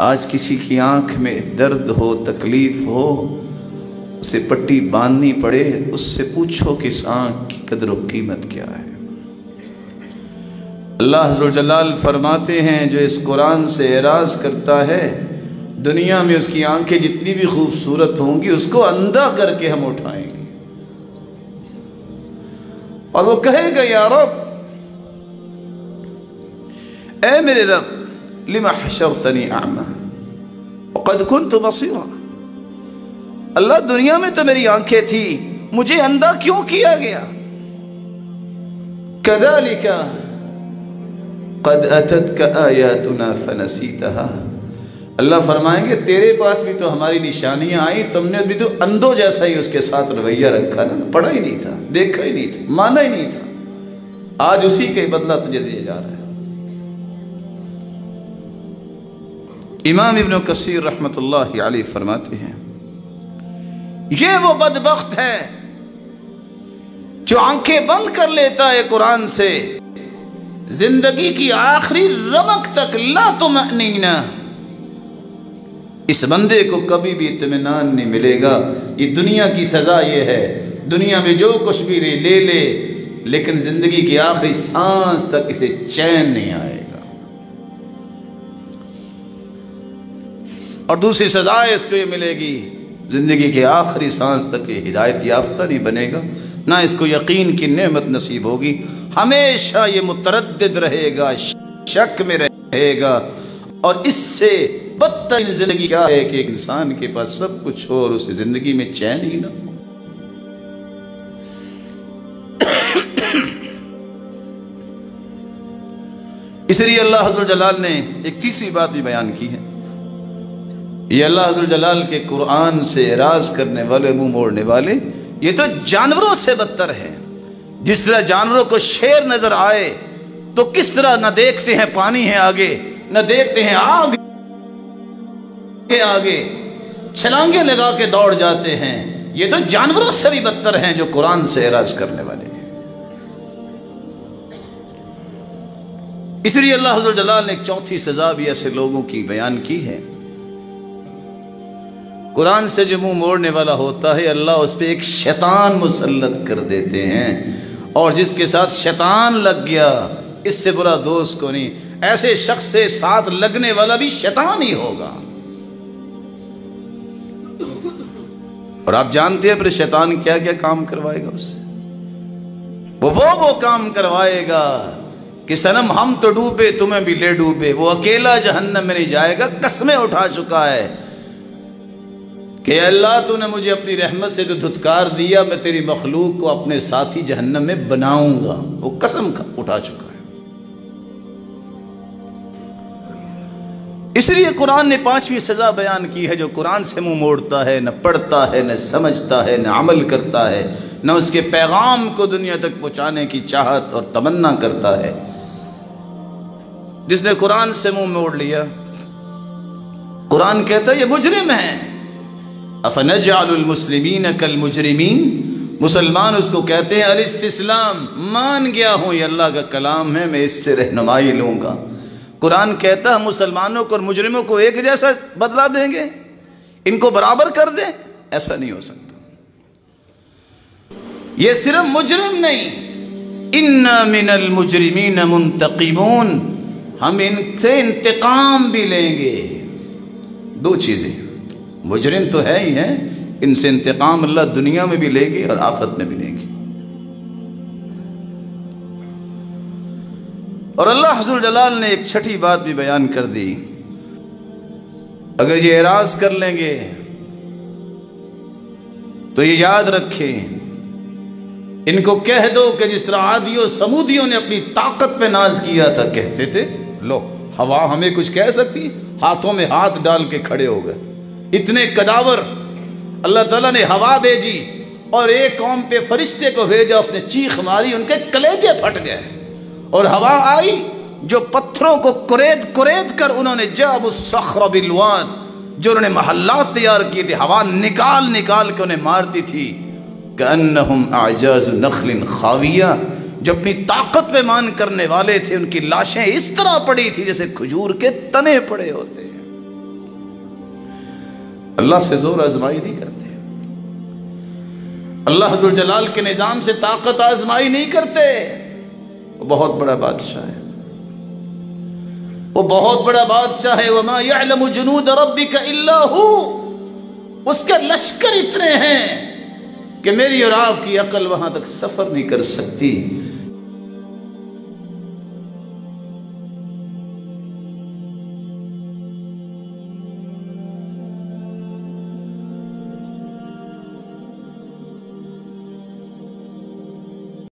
आज किसी की आँख में दर्द हो, तकलीफ़ हो, उसे पट्टी बांधनी पड़े, उससे पूछो कि इस आँख की कदर कीमत क्या है। अल्लाह जलाल फरमाते हैं, जो इस कुरान से एराज करता है, दुनिया में उसकी आँखें जितनी भी खूबसूरत होंगी, उसको अंधा करके हम उठाएँगे। और वो कहेगा, या रब ए मेरे रब लिमा हशरतनी आमा कद कुन तो बसीरा अल्लाह दुनिया में तो मेरी आँखें थी मुझे अंधा क्यों किया गया कदालिका कद अतत का आयातुना फनसीतहा अल्लाह फरमाएँगे तेरे पास भी तो हमारी निशानियाँ आई तुमने भी तो अंधो जैसा ही उसके साथ रवैया रखा ना पढ़ा ही नहीं था देखा ही नहीं था माना ही नहीं था आज उसी के बदला तुझे दिया जा रहा है इमाम इब्न कसीर रहमतुल्लाह अलैह फरमाते हैं, ये वो बदबख्त है जो आँखें बंद कर लेता है कुरान से। ज़िंदगी की आखिरी रमक तक ला तुम नीना इस बंदे को कभी भी इतमान नहीं मिलेगा। ये दुनिया की सजा ये है। दुनिया में जो कुछ भी ले ले, लेकिन ज़िंदगी की आखिरी सांस तक इसे चैन नहीं आएगा और दूसरी सजा इसको ये मिलेगी। ज़िंदगी के आखिरी सांस तक ये हिदायत याफ्ता नहीं बनेगा। ना इसको यकीन की नेमत नसीब होगी। हमेशा ये मुतरद रहेगा, शक में रहेगा। और इससे बदतरीन ज़िंदगी क्या है कि एक इंसान के पास सब कुछ हो और उसे ज़िंदगी में चैन ही ना इसलिए अल्लाह जलाल ने एक तीसरी बात भी बयान की है। ये अल्लाह जलाल के कुरान से राज करने वाले, मुँह मोड़ने वाले, ये तो जानवरों से बदतर है। जिस तरह जानवरों को शेर नज़र आए तो किस तरह न देखते हैं पानी है आगे, न देखते हैं आग के आगे, छलांगे लगा के दौड़ जाते हैं। ये तो जानवरों से भी बदतर हैं जो कुरान से एराज करने वाले इसलिए अल्लाह जलाल ने एक चौथी सजा भी ऐसे लोगों की बयान की है। कुरान से जो मुँह मोड़ने वाला होता है, अल्लाह उस पर एक शैतान मुसलत कर देते हैं। और जिसके साथ शैतान लग गया, इससे बुरा दोस्त को नहीं, ऐसे शख्स से साथ लगने वाला भी शैतान ही होगा। और आप जानते हैं, फिर शैतान क्या क्या काम करवाएगा उससे? वो वो वो काम करवाएगा कि सनम, हम तो डूबे, तुम्हें भी ले डूबे। वो अकेला जहन्नम में नहीं जाएगा, कस्में उठा चुका है। कि अल्लाह तूने मुझे अपनी रहमत से जो धुतकार दिया, मैं तेरी मखलूक को अपने साथी जहन्नम में बनाऊँगा। वो कसम उठा चुका है। इसलिए कुरान ने पांचवी सजा बयान की है, जो कुरान से मुँह मोड़ता है, न पढ़ता है, न समझता है, न अमल करता है, न उसके पैगाम को दुनिया तक पहुँचाने की चाहत और तमन्ना करता है। जिसने कुरान से मुँह मोड़ लिया, कुरान कहता है, ये मुजरिम है। अफनजालमुसलिमीन कल मुजरिमीन मुसलमान उसको कहते हैं अलिस्लाम मान गया हूँ, ये अल्लाह का कलाम है, मैं इससे रहनुमाई लूँगा। कुरान कहता है, मुसलमानों को और मुजरिमों को एक जैसा बदला देंगे? इनको बराबर कर दें? ऐसा नहीं हो सकता। ये सिर्फ़ मुजरिम नहीं, इन्ना मिनल मुजरिमीन मुंतकीमून हम इनसे इंतकाम भी लेंगे। दो चीज़ें। मुजरिम तो है ही है। इनसे इंतकाम अल्लाह दुनिया में भी लेगी और आखिरत में भी लेंगे। और अल्लाह हजूल जलाल ने एक छठी बात भी बयान कर दी। अगर ये एराज कर लेंगे तो ये याद रखें, इनको कह दो कि जिस तरह आदियों समूदियों ने अपनी ताकत पे नाज किया था, कहते थे, लो, हवा हमें कुछ कह सकती, हाथों में हाथ डाल के खड़े हो गए। इतने कदावर अल्लाह ताला ने हवा भेजी और एक कौम पे फरिश्ते को भेजा, उसने चीख मारी, उनके कलेजे फट गए। और हवा आई जो पत्थरों को कुरेद कुरेद कर उन्होंने जब उस सखर बिलवान जो उन्होंने महल्ला तैयार किए थे, हवा निकाल निकाल के उन्हें मारती थी। कन्नहुम आजाज नखलिन खाविया, जो अपनी ताकत पे मान करने वाले थे, उनकी लाशें इस तरह पड़ी थी जैसे खजूर के तने पड़े होते हैं। अल्लाह से ज़ोर आजमाई नहीं करते। अल्लाह जलाल के निज़ाम से ताकत आजमाई नहीं करते। वो बहुत बड़ा बादशाह है। वो बहुत बड़ा बादशाह है। वमा यालम जुनूद रब्बी का उसके लश्कर इतने हैं कि मेरी और आपकी अकल वहाँ तक सफ़र नहीं कर सकती।